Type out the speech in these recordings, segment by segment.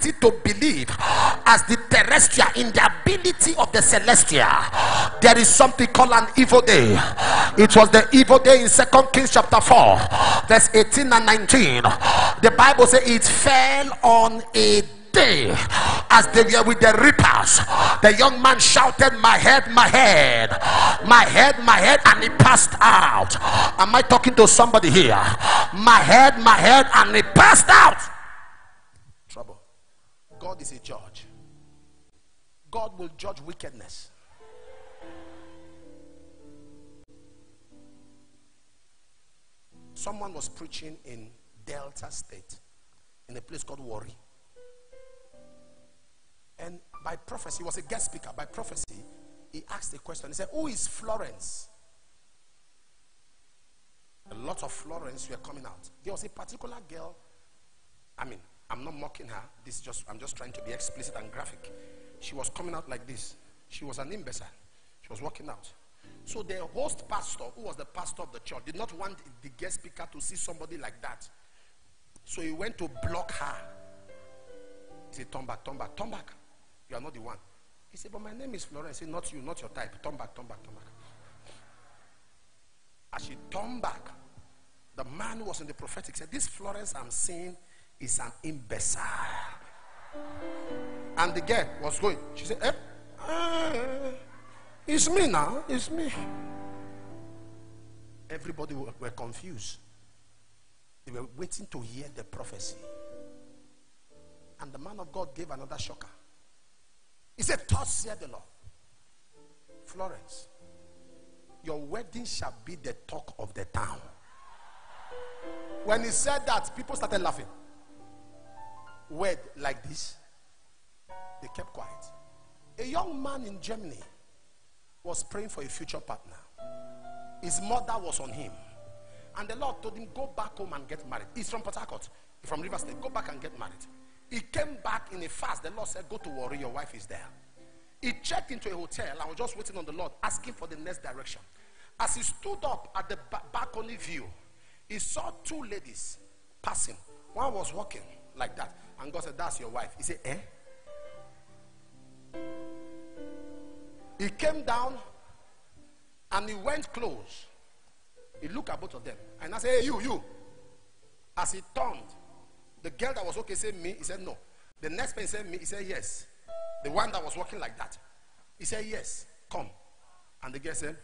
to believe as the terrestrial in the ability of the celestial. There is something called an evil day. It was the evil day in Second Kings chapter 4, verse 18 and 19. The Bible says it fell on a day as they were with the reapers the young man shouted my head my head my head my head and he passed out am i talking to somebody here my head my head and he passed out god is a judge god will judge wickedness someone was preaching in delta state in a place called Warri and by prophecy, he was a guest speaker. By prophecy, he asked a question. He said, Who is Florence? A lot of Florence were coming out. There was a particular girl. I mean, I'm not mocking her. This is just I'm just trying to be explicit and graphic. She was coming out like this. She was an imbecile. She was walking out. So the host pastor, who was the pastor of the church, did not want the guest speaker to see somebody like that. So he went to block her. He said, Turn back, turn back, turn back. You are not the one. He said, But my name is Florence. He said, Not you, not your type. Turn back, turn back, turn back. As she turned back, the man who was in the prophetic said, This Florence I'm seeing is an imbecile. And the girl was going. She said, eh? Uh, it's me now. It's me. Everybody were, were confused. They were waiting to hear the prophecy. And the man of God gave another shocker. He said, Thus said the Lord. Florence, your wedding shall be the talk of the town. When he said that, people started laughing. Word like this, they kept quiet. A young man in Germany was praying for a future partner. His mother was on him. And the Lord told him, Go back home and get married. He's from Port Harcourt, from River State. Go back and get married. He came back in a fast. The Lord said, Go to Warri, your wife is there. He checked into a hotel and was just waiting on the Lord, asking for the next direction. As he stood up at the balcony view, he saw two ladies passing. One was walking like that. And God said, That's your wife. He said, Eh? He came down and he went close. He looked at both of them. And I said, Hey, you, you. As he turned, the girl that was okay said me. He said no. The next person said me. He said yes. The one that was walking like that. He said yes. Come. And the girl said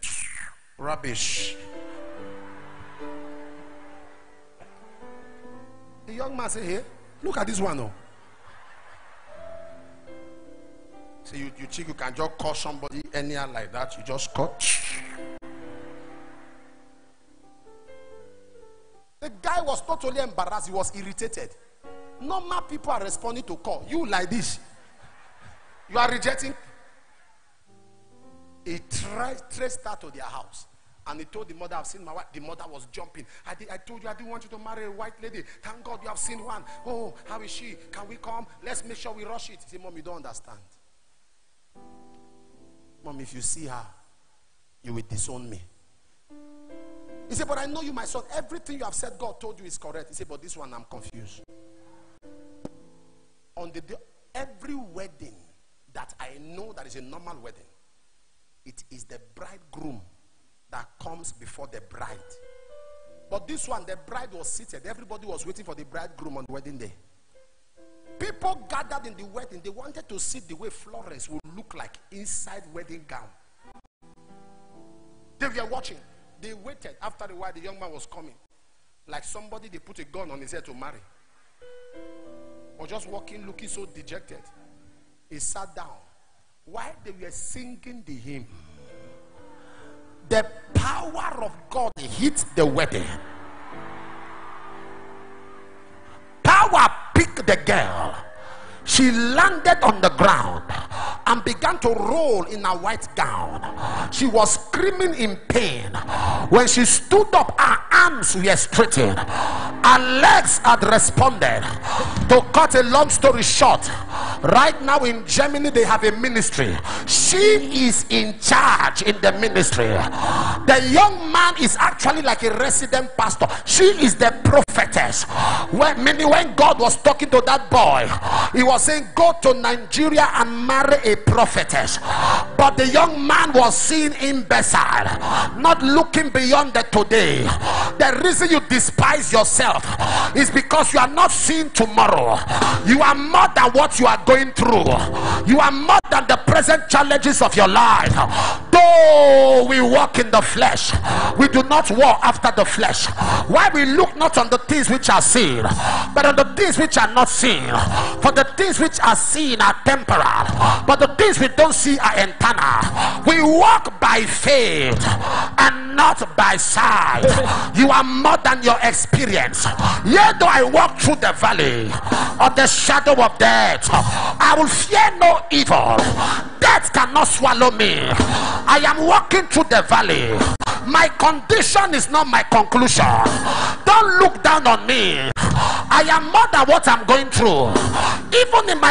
rubbish. The young man said, Hey, look at this one. Oh. So you, you think you can just call somebody anyhow like that? You just call. The guy was totally embarrassed. He was irritated. Normal people are responding to call. You like this. You are rejecting. He tried, traced her to their house. And he told the mother, I've seen my wife. The mother was jumping. I, did, I told you I didn't want you to marry a white lady. Thank God you have seen one. Oh, how is she? Can we come? Let's make sure we rush it. He said, Mom, you don't understand. Mom, if you see her, you will disown me. He said, But I know you, my son. Everything you have said, God told you is correct. He said, But this one, I'm confused. On the day, every wedding that I know that is a normal wedding, it is the bridegroom that comes before the bride. But this one, the bride was seated. Everybody was waiting for the bridegroom on the wedding day. People gathered in the wedding. They wanted to see the way Florence would look like inside wedding gown. They were watching. They waited. After a while, the young man was coming. Like somebody they put a gun on his head to marry. Or just walking, looking so dejected. He sat down. While they were singing the hymn, the power of God hit the wedding. Power picked the girl. She landed on the ground and began to roll in a white gown. She was screaming in pain. When she stood up, her arms were straightened, her legs had responded. To cut a long story short, right now in Germany they have a ministry. She is in charge in the ministry. The young man is actually like a resident pastor. She is the prophetess. When meaning when God was talking to that boy, he was saying, Go to Nigeria and marry a prophetess. But the young man was seen imbecile, not looking beyond the today. The reason you despise yourself is because you are not seeing tomorrow. You are more than what you are going through. You are more than the present challenges of your life. Though we walk in the flesh, we do not walk after the flesh. Why we look not on the things which are seen, but on the things which are not seen. For the things which are seen are temporal, but the things we don't see are eternal. We walk by faith and not by sight. You are more than your experience. Yet though I walk through the valley of the shadow of death, I will fear no evil. Death cannot swallow me. I am walking through the valley. My condition is not my conclusion. Don't look down on me. I am more than what I'm going through. Even in my